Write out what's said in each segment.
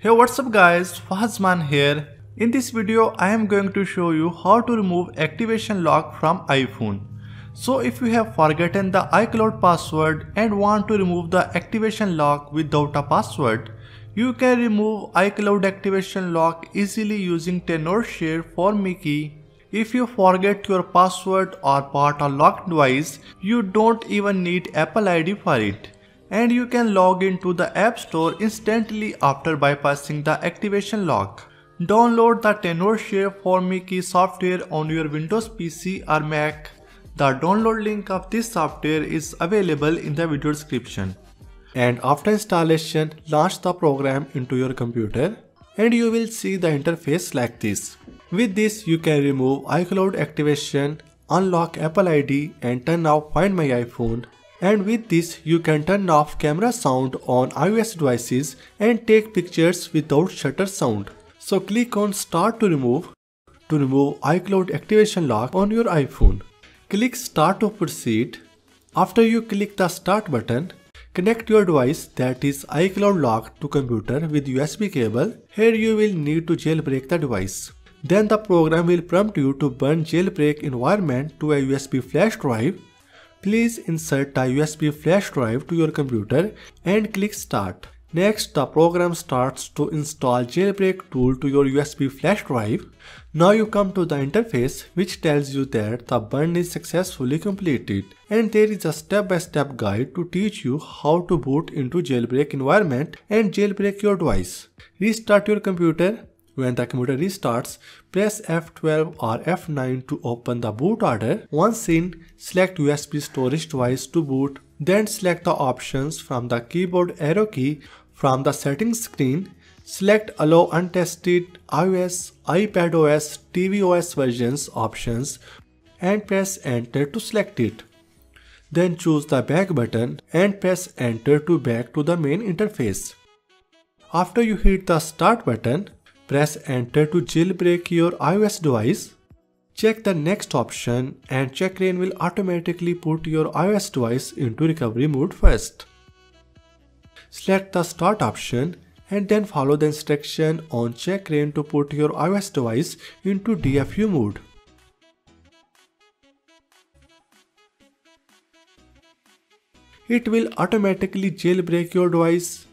Hey what's up guys, Fahazman here. In this video I am going to show you how to remove activation lock from iPhone. So if you have forgotten the iCloud password and want to remove the activation lock without a password, you can remove iCloud activation lock easily using Tenorshare for Mickey. If you forget your password or bought a locked device, you don't even need Apple ID for it and you can log into the App Store instantly after bypassing the activation lock. Download the Tenorshare for Mickey software on your Windows PC or Mac. The download link of this software is available in the video description. And after installation, launch the program into your computer and you will see the interface like this. With this, you can remove iCloud activation, unlock Apple ID and turn off Find My iPhone and with this you can turn off camera sound on iOS devices and take pictures without shutter sound. So click on start to remove to remove iCloud activation lock on your iPhone. Click start to proceed. After you click the start button, connect your device that is iCloud lock to computer with USB cable. Here you will need to jailbreak the device. Then the program will prompt you to burn jailbreak environment to a USB flash drive Please insert the USB flash drive to your computer and click start. Next, the program starts to install jailbreak tool to your USB flash drive. Now you come to the interface which tells you that the burn is successfully completed and there is a step-by-step -step guide to teach you how to boot into jailbreak environment and jailbreak your device. Restart your computer when the computer restarts, press F12 or F9 to open the boot order. Once in, select USB storage device to boot. Then select the options from the keyboard arrow key from the settings screen. Select Allow Untested iOS, iPadOS, tvOS versions options and press enter to select it. Then choose the back button and press enter to back to the main interface. After you hit the start button, Press enter to jailbreak your iOS device. Check the next option and CheckRain will automatically put your iOS device into recovery mode first. Select the start option and then follow the instruction on CheckRain to put your iOS device into DFU mode. It will automatically jailbreak your device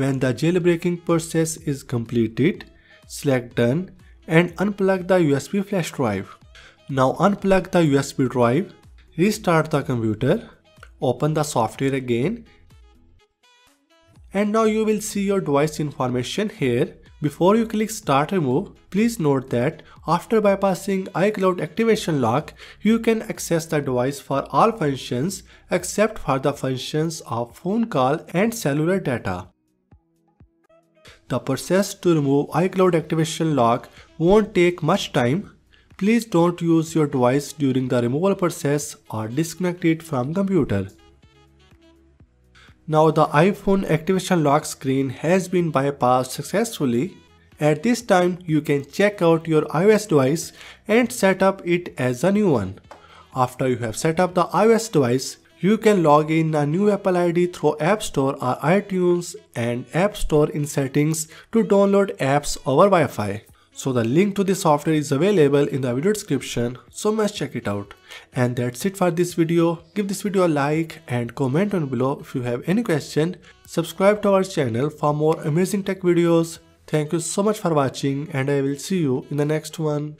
when the jailbreaking process is completed, select done and unplug the USB flash drive. Now unplug the USB drive, restart the computer, open the software again and now you will see your device information here. Before you click start remove, please note that after bypassing iCloud activation lock, you can access the device for all functions except for the functions of phone call and cellular data. The process to remove iCloud activation lock won't take much time. Please don't use your device during the removal process or disconnect it from computer. Now the iPhone activation lock screen has been bypassed successfully. At this time you can check out your iOS device and set up it as a new one. After you have set up the iOS device, you can log in a new Apple ID through App Store or iTunes and App Store in settings to download apps over Wi-Fi. So the link to the software is available in the video description, so must check it out. And that's it for this video. Give this video a like and comment on below if you have any question. Subscribe to our channel for more amazing tech videos. Thank you so much for watching and I will see you in the next one.